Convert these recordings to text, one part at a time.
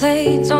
plates on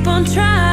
keep on trying.